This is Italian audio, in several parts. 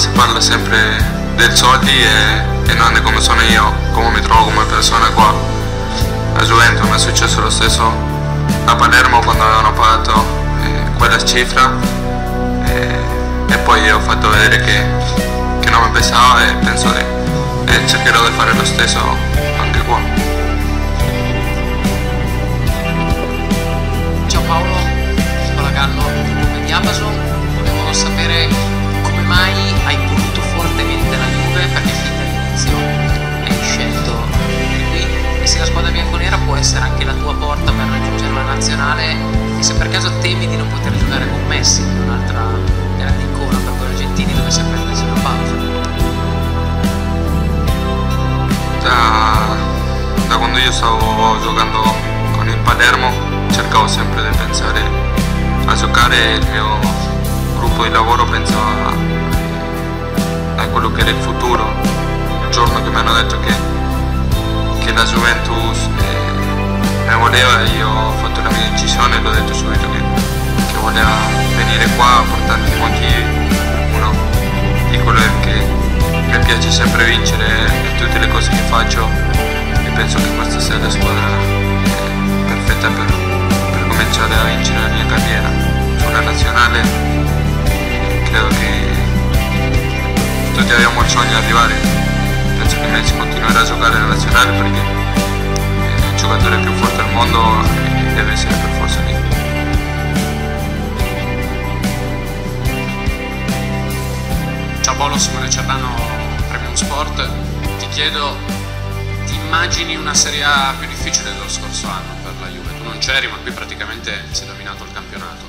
si parla sempre dei soldi e, e non di come sono io, come mi trovo come persona qua. A Juventus mi è successo lo stesso a Palermo quando avevano pagato eh, quella cifra e, e, poi ho fatto vedere che, che non mi pesava e penso che cercherò di fare lo stesso anche la tua porta per raggiungere la nazionale e se per caso temi di non poter giocare con Messi, un'altra grande icona per voi argentini dovesse prendersi una pausa. Da, da quando io stavo giocando con il Palermo cercavo sempre di pensare a giocare il mio gruppo di lavoro pensava a quello che era il futuro. Il giorno che mi hanno detto che, che la Juventus eh, mi voleva, io ho fatto la mia decisione e l'ho detto subito che, che voleva venire qua per tanti motivi. Uno di quello è che mi piace sempre vincere in tutte le cose che faccio e penso che questa sia la squadra eh, perfetta per, per cominciare a vincere la mia carriera sulla nazionale. Credo che tutti abbiamo il sogno di arrivare. Penso che Messi continuerà a giocare nella nazionale perché giocatore più forte al mondo deve essere per forza lì. Ciao Paolo, Simone Cerrano, Premium Sport. Ti chiedo, ti immagini una Serie A più difficile dello scorso anno per la Juve? Tu non c'eri, ma qui praticamente si è dominato il campionato.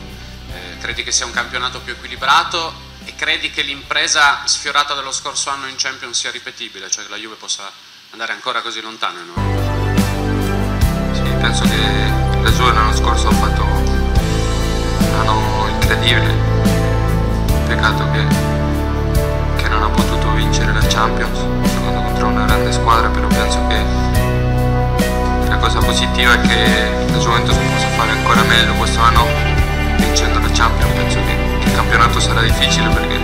Eh, credi che sia un campionato più equilibrato e credi che l'impresa sfiorata dello scorso anno in Champions sia ripetibile, cioè che la Juve possa andare ancora così lontano in? Sì, penso che la Juve l'anno scorso ha fatto un anno incredibile. Peccato che, che non ha potuto vincere la Champions, giocando contro una grande squadra, però penso che la cosa positiva è che la Juventus possa fare ancora meglio questo anno vincendo la Champions. Penso che, il campionato sarà difficile perché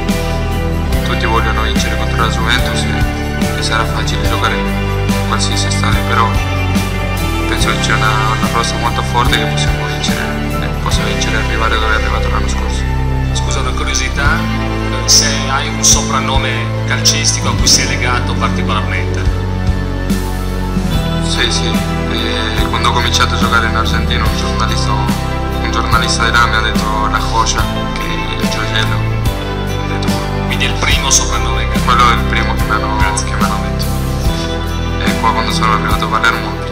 tutti vogliono vincere contro la Juventus e, e sarà facile giocare in qualsiasi stadio, però rosa molto forte che possiamo vincere e possa vincere e arrivare dove è arrivato l'anno scorso. Scusa una curiosità, se hai un soprannome calcistico a cui sei legato particolarmente. Sì, sì, e quando ho cominciato a giocare in Argentina un giornalista, un giornalista di là mi ha detto la Joya, che è il gioiello. Detto, Quindi è il primo soprannome quello è il primo che mi hanno, che mi hanno detto. E qua quando sono arrivato a Palermo